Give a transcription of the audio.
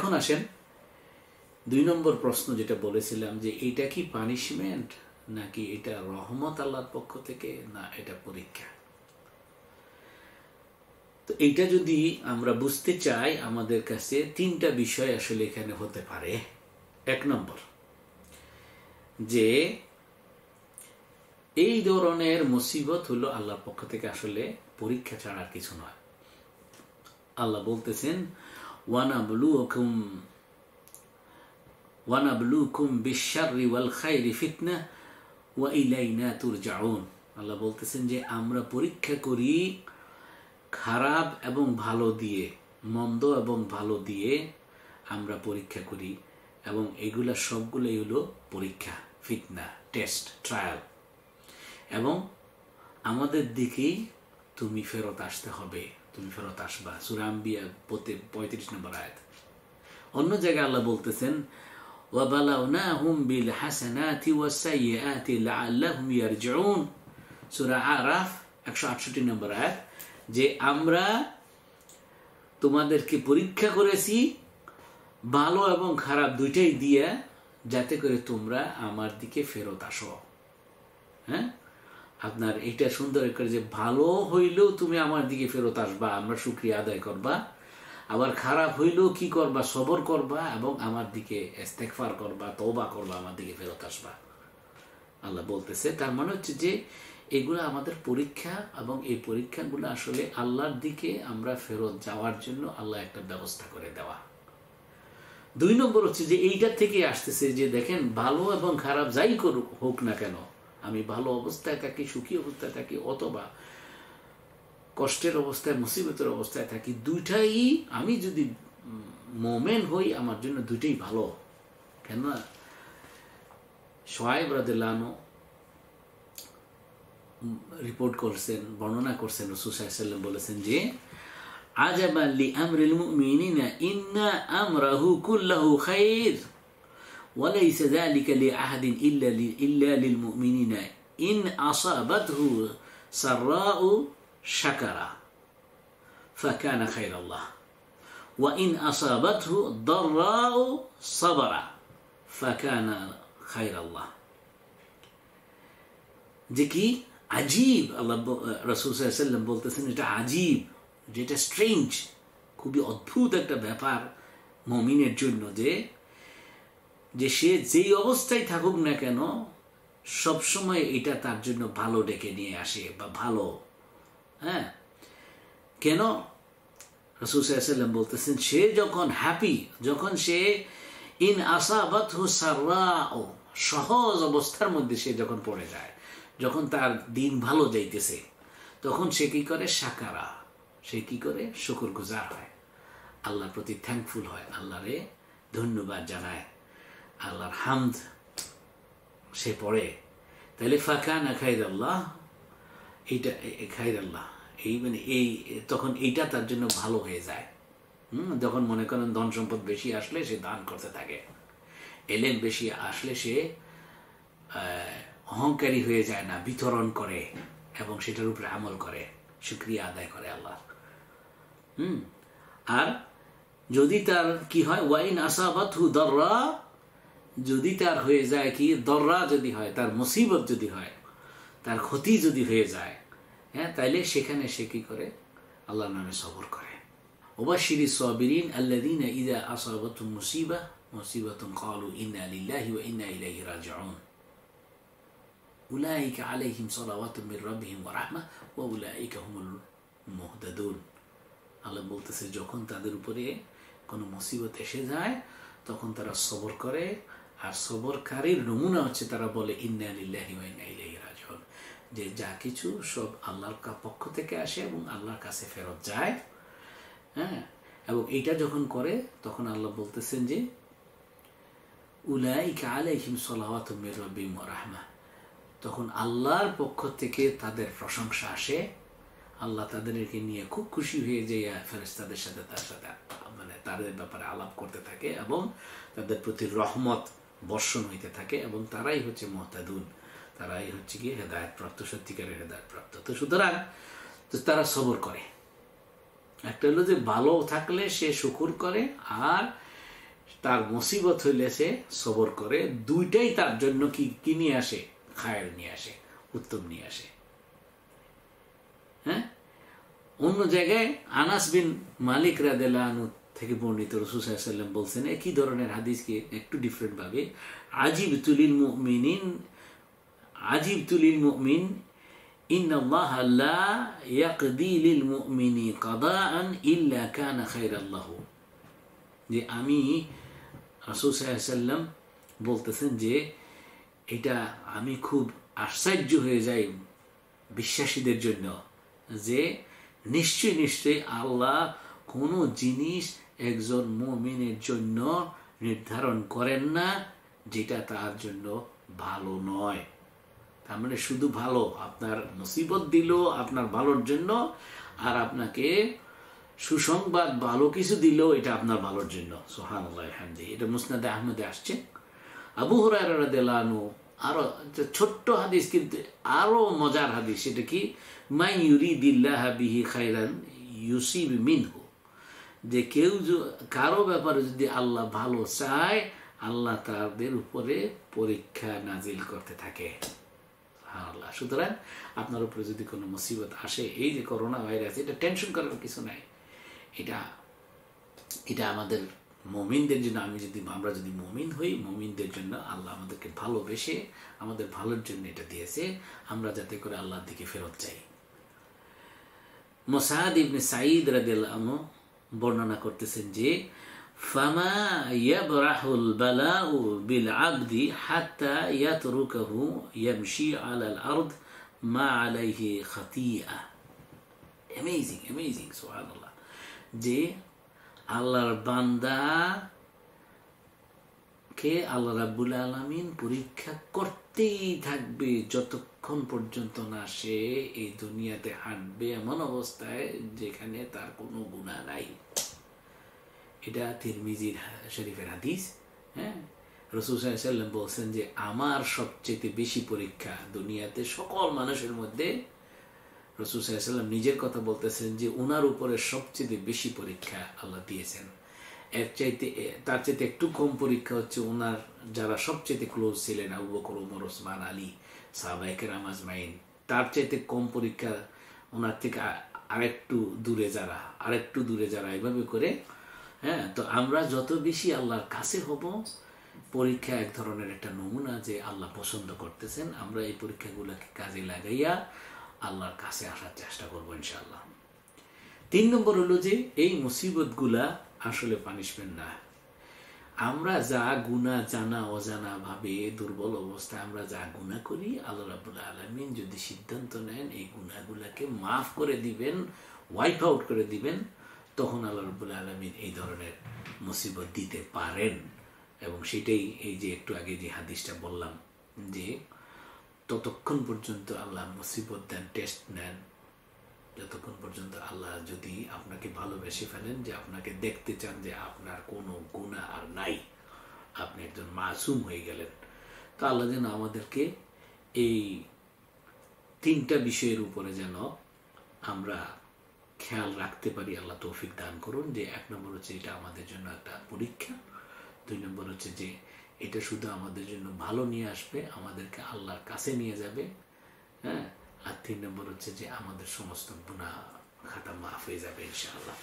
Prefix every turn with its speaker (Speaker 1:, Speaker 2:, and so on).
Speaker 1: এখন আসেন, দুই নম্বর প্রশ্ন যেটা বলেছিলাম যে এটা কি পানিশমেন্ট নাকি এটা রহমত আল্লাহর পক্ষ থেকে না এটা পরীক্ষা? তো এটা যদি আমরা বুঝতে চাই, আমাদের কাছে তিনটা বিষয় আসলে এখানে হতে পারে। এক নম্বর, যে এই ধরনের মুসিবত হলো আল্লাহর পক্ষ থেকে আসলে পরীক্ষা ছাড়া আর কিছু নয়। আল্লাহ বলতেছেন বিশাররি ওয়াল খাইরি ফিতনা ওয়া ইলাইনা তুরজাউন আল্লাহ বলতেছেন যে, আমরা পরীক্ষা করি খারাপ এবং ভালো দিয়ে, মন্দ এবং ভালো দিয়ে আমরা পরীক্ষা করি এবং এগুলা সবগুলোই হলো পরীক্ষা, ফিতনা, টেস্ট, ট্রায়াল। এবং আমাদের দিকেই তুমি ফেরত আসতে হবে। তুমি ফেরত আসবা সুরাম্বিয়া পোতে পঁয়ত্রিশ নম্বর আয়াত অন্য জায়গায় আল্লাহ বলতেছেন وبلوناهم بالحسنات والسيئات لعلهم يرجعون সূরা আরাফ 168 নম্বর আয়াত যে আমরা তোমাদেরকে পরীক্ষা করেছি ভালো এবং খারাপ দুইটাই দিয়ে যাতে করে তোমরা আমার দিকে ফেরত আসো হ্যাঁ আপনার এটা সুন্দর করে যে ভালো হইলেও তুমি আমার দিকে ফেরত আসবা, আমরা সুক্রিয়া আদায় করবা। আবার খারাপ হইলেও কি করবা? সবর করবা এবং আমার দিকে ইস্তেকফার করবা, তওবা করবা, আমার দিকে ফেরত আসবা। আল্লাহ বলতেছে, তার মানে হচ্ছে যে এগুলো আমাদের পরীক্ষা এবং এই পরীক্ষাগুলো আসলে আল্লাহর দিকে আমরা ফেরত যাওয়ার জন্য আল্লাহ একটা ব্যবস্থা করে দেওয়া। দুই নম্বর হচ্ছে যে এইটা থেকে আসতেছে যে দেখেন ভালো এবং খারাপ যাই করুক, হোক না কেন আমি ভালো অবস্থায় থাকি, সুখী অবস্থায় থাকি, অথবা কষ্টের অবস্থায়, মুসিবতের অবস্থায় থাকি, দুইটাই আমি যদি মোমেন হই, আমার জন্য দুইটাই ভালো। কেননা সোহাইব রাদিল্লানো রিপোর্ট করছেন, বর্ণনা করছেন রসুসাল্লাম বলেছেন যে আজাবা লি আমরিল মুমিনিনা, ইন্না আমরাহু কুল্লাহু খাইর। وليس ذلك لأحد إلا إلا للمؤمنين إن أصابته سراء شكر فكان خير الله وإن أصابته ضراء صبر فكان خير الله যে কি আজীব আল্লাহ রসুল সাল্লাম বলতেছেন এটা আজীব যেটা স্ট্রেঞ্জ খুবই অদ্ভুত একটা ব্যাপার মমিনের জন্য যে যে সে যেই অবস্থায় থাকুক না কেন, সবসময় এটা তার জন্য ভালো ডেকে নিয়ে আসে বা ভালো। হ্যাঁ? কেন? সাল্লাম বলতেছেন, সে যখন হ্যাপি যখন সে ইন ও সহজ অবস্থার মধ্যে সে যখন পড়ে যায়, যখন তার দিন ভালো যাইতেছে, তখন সে কি করে? সাকারা। সে কি করে? শুকুর গুজার হয়। আল্লাহর প্রতি থ্যাঙ্কফুল হয়। আল্লাহরে ধন্যবাদ জানায়। আল্লাহর হামদ, সে পড়ে। তাহলে ফাঁকা না খাইদ আল্লাহ এইটা খাইদ আল্লাহ এই মানে এই, তখন এইটা তার জন্য ভালো হয়ে যায়। হুম, যখন মনে করেন ধন সম্পদ বেশি আসলে সে দান করতে থাকে। এলেন বেশি আসলে সে অহংকারী হয়ে যায় না, বিতরণ করে এবং সেটার উপরে আমল করে সুক্রিয়া আদায় করে আল্লাহ। হুম, আর যদি তার কি হয়, ওয়াইন আসাবাত হু দররা যদি তার হয়ে যায় কি? দররা যদি হয়, তার মুসিবত যদি হয়, তার ক্ষতি যদি হয়ে যায় হ্যাঁ তাইলে সেখানে সে কি করে? আল্লাহর নামে সবর করে। সাবিরিন আল্লাযীনা ইযা আসাবাতুম মুসিবা, মুসিবাতুন ক্বালু ইন্না লিল্লাহি ওয়া ইন্না ইলাইহি রাজিউন। আল্লাহ বলতেছে, যখন তাদের উপরে কোনো মুসিবত এসে যায়, তখন তারা সবর করে আর সবরকারীর নমুনা হচ্ছে তারা বলে ইলাইহি যে যা কিছু সব আল্লাহর পক্ষ থেকে আসে এবং আল্লাহর কাছে ফেরত যায়। হ্যাঁ? এবং এইটা যখন করে, তখন আল্লাহ বলতেছেন যে, উলাইকা আলাইহিম সালাওয়াতুম মির রাহমা তখন আল্লাহর পক্ষ থেকে তাদের প্রশংসা আসে। আল্লাহ তাদেরকে নিয়ে খুব খুশি হয়ে যে ফেরেস্তাদের সাথে তার সাথে মানে তাদের ব্যাপারে আলাপ করতে থাকে এবং তাদের প্রতি রহমত বর্ষণ হইতে থাকে এবং তারাই হচ্ছে মহতাদুন। তারাই হচ্ছে কি হেদায়ত প্রাপ্ত সত্যিকারের হেদায়ত প্রাপ্ত তো সুতরাং তারা সবর করে। একটা হলো যে ভালো থাকলে সে শুকুর করে, আর তার মুসিবত হইলে সে সবর করে। দুইটাই তার জন্য কি কি নিয়ে আসে? খায়ের নিয়ে আসে, উত্তম নিয়ে আসে। হ্যাঁ? অন্য জায়গায় আনাস বিন মালিক রাদেলানু থেকে বর্ণিত রসুসাল্লাম বলছেন একই ধরনের হাদিসকে একটু ডিফারেন্ট ভাবে আজিব তুলিল মুমিনিন আজিব তুলিল মুমিন إن الله لا يقضي للمؤمن قضاء إلا كان خيرا له যে আমি রাসুল সাল্লাম বলতেছেন যে এটা আমি খুব আশ্চর্য হয়ে যাই বিশ্বাসীদের জন্য যে নিশ্চয় নিশ্চয়ই আল্লাহ কোনো জিনিস একজন মমিনের জন্য নির্ধারণ করেন না, যেটা তার জন্য ভালো নয়। তার মানে শুধু ভালো, আপনার মুসিবত দিল আপনার ভালোর জন্য, আর আপনাকে সুসংবাদ ভালো কিছু দিল এটা আপনার ভালোর জন্য। সোহান আল্লাহামদি এটা মুসনাদে আহমেদে আসছে। আবু হরানু আরও ছোট্ট হাদিস, কিন্তু আরও মজার হাদিস, সেটা কি? মাই ইউরি দিল্লাহ বিহি খাইরান ইউসিব মিনহু যে কেউ কারও ব্যাপারে যদি আল্লাহ ভালো চায়, আল্লাহ তাদের উপরে পরীক্ষা নাজিল করতে থাকে। আল্লাহ সুতরাং আপনার উপরে যদি কোনো মুসিবত আসে, এই যে করোনা ভাইরাস, এটা টেনশন করার কিছু নাই। এটা এটা আমাদের মমিনদের জন্য, আমি যদি, আমরা যদি মমিন হই, মমিনদের জন্য আল্লাহ আমাদেরকে ভালোবেসে আমাদের ভালোর জন্য এটা দিয়েছে। আমরা যাতে করে আল্লাহর দিকে ফেরত যাই। মোসাদ ইবনে সাঈদ রাদিয়াল্লাহু বর্ণনা করতেছেন যে ফামা ইয়াবরাহুল বালাউ বিল আবদি হাত্তা ইয়াতরুকাহু ইয়ামশি আলাল আরদ মা আলাইহি খাতিয়া অ্যামেজিং অ্যামেজিং সুবহানাল্লাহ যে আল্লাহর বান্দা কে আল্লাহ রাব্বুল আলমিন পরীক্ষা করতেই থাকবে যতক্ষণ পর্যন্ত না সে এই দুনিয়াতে হাঁটবে এমন অবস্থায় যেখানে তার কোনো গুণা নাই। এটা তিরমিজির শরীফের হাদিস হ্যাঁ? রসুল সাল্লাম বলছেন যে, আমার সবচেয়ে বেশি পরীক্ষা দুনিয়াতে সকল মানুষের মধ্যে। রসুল সাল্লাম নিজের কথা বলতেছেন যে ওনার উপরে সবচেয়ে বেশি পরীক্ষা আল্লাহ দিয়েছেন। এর চাইতে তার চাইতে একটু কম পরীক্ষা হচ্ছে ওনার যারা সবচেয়ে ক্লোজ ছিলেন আবু বকর, উমর, ওসমান, আলী সাহবাইকের আজমাইন। তার চাইতে কম পরীক্ষা ওনার থেকে আরেকটু দূরে যারা, আরেকটু দূরে যারা এভাবে করে হ্যাঁ তো আমরা যত বেশি আল্লাহর কাছে হব, পরীক্ষা এক ধরনের একটা নমুনা যে আল্লাহ পছন্দ করতেছেন, আমরা এই পরীক্ষাগুলোকে কাজে লাগাইয়া আল্লাহর কাছে আসার চেষ্টা করব ইনশাল্লাহ তিন নম্বর হলো যে এই মুসিবতগুলা আসলে পানিশমেন্ট না। আমরা যা গুণা জানা, অজানা ভাবে দুর্বল অবস্থায় আমরা যা গুণা করি, আল্লাহ রাবুল্লাহ আলমিন যদি সিদ্ধান্ত নেন এই গুণাগুলাকে মাফ করে দিবেন ওয়াইপ আউট করে দিবেন, তখন আল্লাহ রবুল্লাহ আলমিন এই ধরনের মুসিবত দিতে পারেন। এবং সেটাই এই যে একটু আগে যে হাদিসটা বললাম যে, ততক্ষণ পর্যন্ত আল্লাহ মুসিবত দেন টেস্ট নেন। যতক্ষণ পর্যন্ত আল্লাহ যদি আপনাকে ভালোবেসে ফেলেন যে আপনাকে দেখতে চান যে আপনার কোনো গুণা আর নাই, আপনি একজন মাসুম হয়ে গেলেন, তো আল্লাহ যেন আমাদেরকে এই তিনটা বিষয়ের উপরে যেন আমরা খেয়াল রাখতে পারি, আল্লাহ তৌফিক দান করুন। যে এক নম্বর হচ্ছে এটা আমাদের জন্য একটা পরীক্ষা, দুই নম্বর হচ্ছে যে এটা শুধু আমাদের জন্য ভালো নিয়ে আসবে, আমাদেরকে আল্লাহর কাছে নিয়ে যাবে হ্যাঁ? আর তিন নম্বর হচ্ছে যে আমাদের সমস্ত গুণা খাতা মাফ হয়ে যাবে ইনশাআল্লাহ।